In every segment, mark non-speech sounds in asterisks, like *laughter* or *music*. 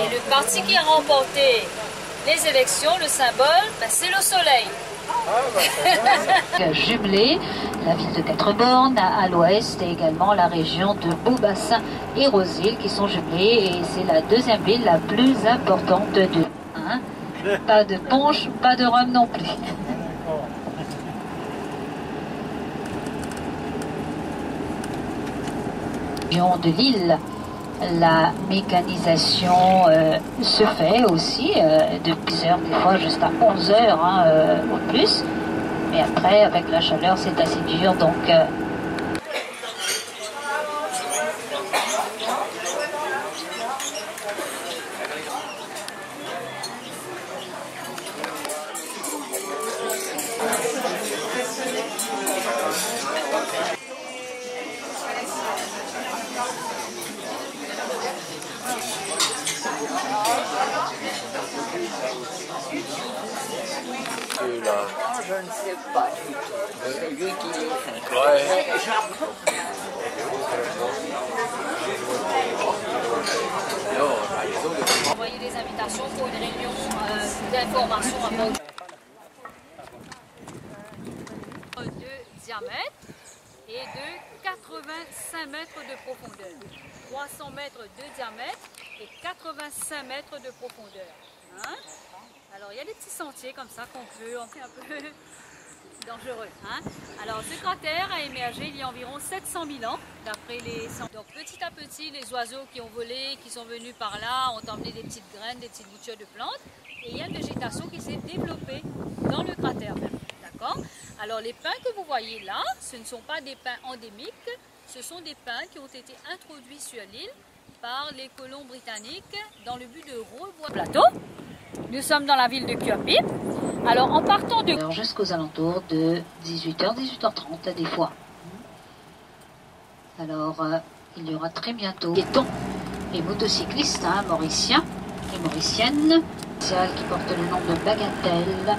Et le parti qui a remporté les élections, le symbole, ben, c'est le soleil. *laughs* Jumelé, la ville de Quatre-Bornes à l'ouest et également la région de Beaubassin et Rosil qui sont jumelées et c'est la deuxième ville la plus importante de hein. Pas de ponche, pas de rhum non plus. de l'île la mécanisation euh, se fait aussi euh, de 10 heures, des fois jusqu'à 11 heures hein, euh, ou plus. Mais après, avec la chaleur, c'est assez dur. Donc, Je ne sais pas. Lui qui des invitations pour une réunion euh, d'information à de diamètre et de 85 mètres de profondeur. 300 mètres de diamètre et 85 mètres de profondeur. Hein? Alors il y a des petits sentiers comme ça qu'on peut, on fait un peu *laughs* dangereux. Hein. Alors ce cratère a émergé il y a environ 700 000 ans, d'après les Donc petit à petit, les oiseaux qui ont volé, qui sont venus par là, ont emmené des petites graines, des petites boutures de plantes. Et il y a une végétation qui s'est développée dans le cratère. D'accord Alors les pins que vous voyez là, ce ne sont pas des pins endémiques, ce sont des pins qui ont été introduits sur l'île par les colons britanniques dans le but de reboire plateau. Nous sommes dans la ville de Kirby. Alors en partant de... Jusqu'aux alentours de 18h, 18h30 des fois. Alors euh, il y aura très bientôt et motocyclistes hein, mauriciens et mauriciennes qui porte le nom de Bagatelle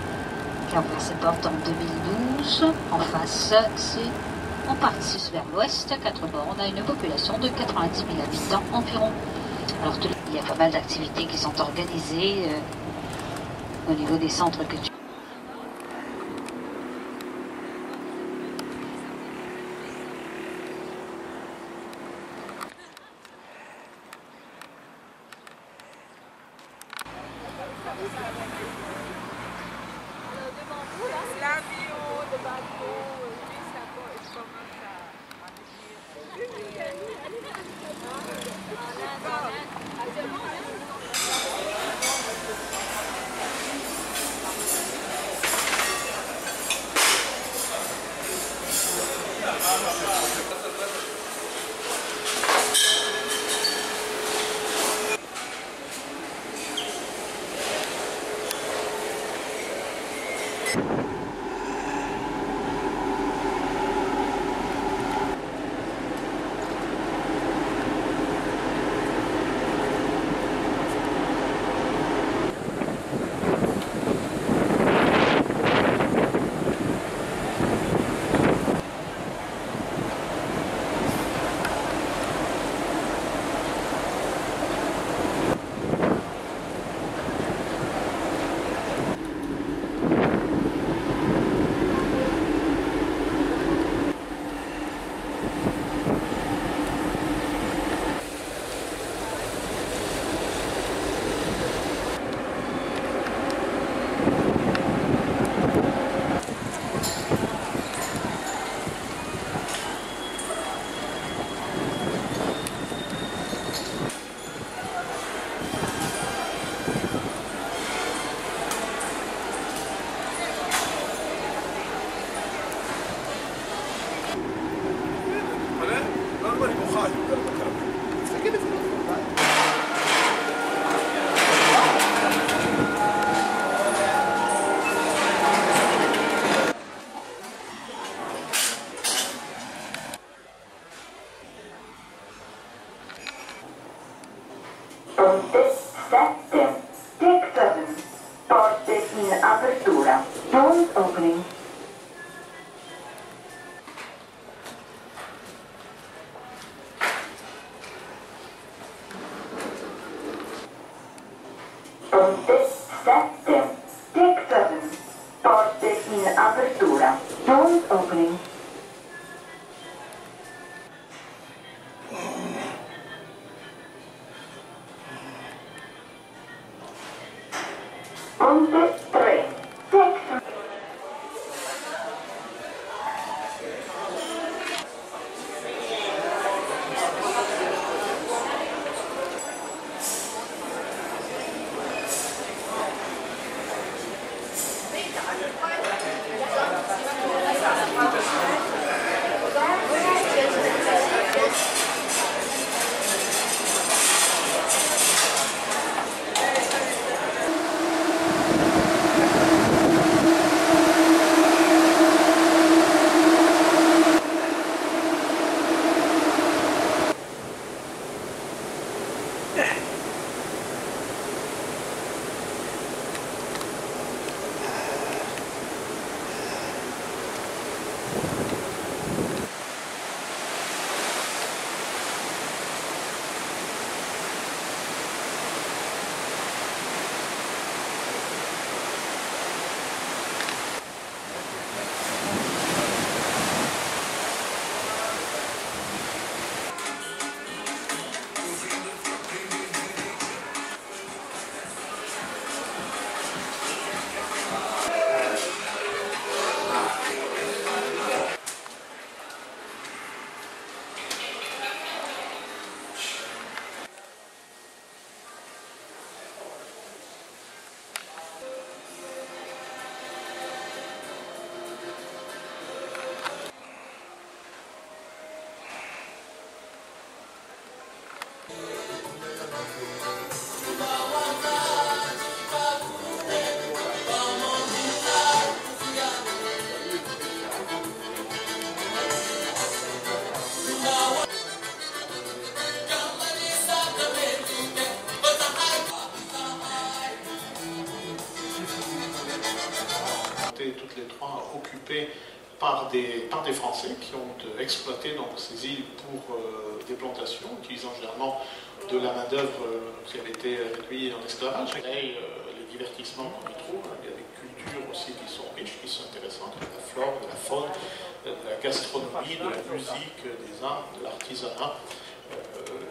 qui a ouvert ses portes en 2012. En face, c'est en partie vers l'ouest, quatre bornes, a une population de 90 000 habitants environ. Alors il y a pas mal d'activités qui sont organisées. Euh, au niveau des centres que par des, Français qui ont euh, exploité donc, ces îles pour euh, des plantations, utilisant généralement de la main-d'œuvre euh, qui avait été réduite en esclavage. Et les divertissements qu'on y trouve, hein, il y a des cultures aussi qui sont riches, qui sont intéressantes, de la flore, de la faune, de la gastronomie, de la musique, des arts, de l'artisanat,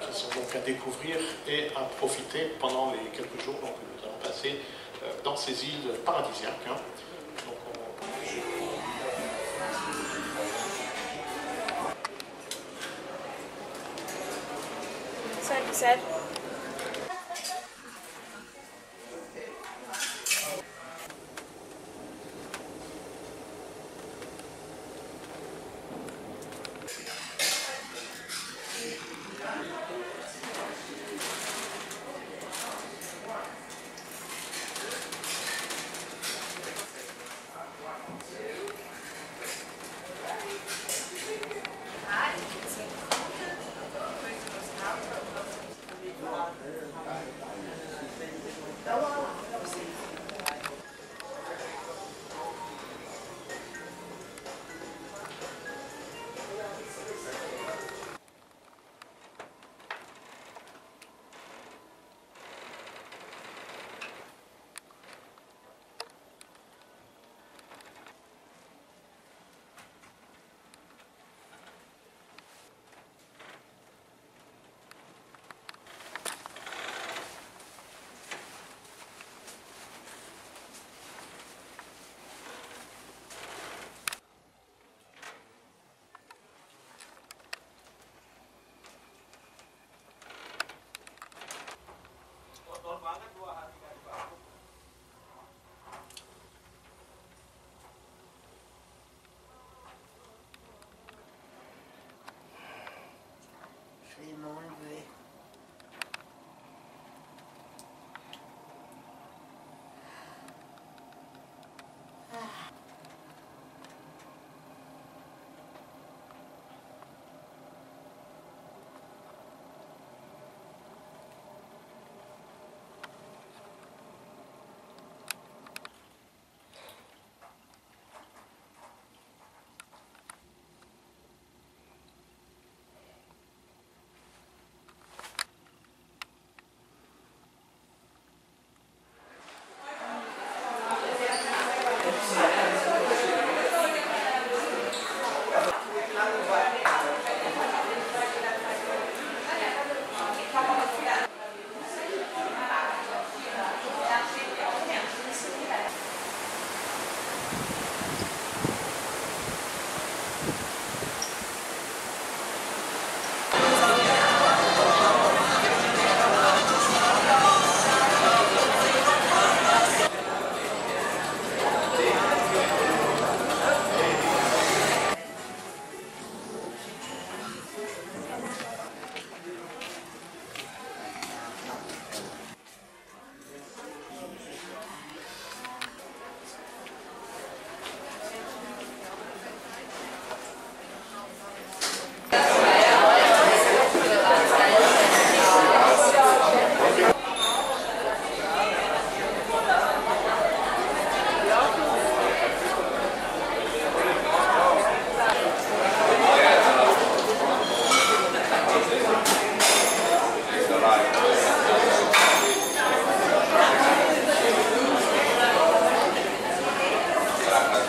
qui sont donc à découvrir et à profiter pendant les quelques jours que nous allons passer euh, dans ces îles paradisiaques. hein. So I. Đã.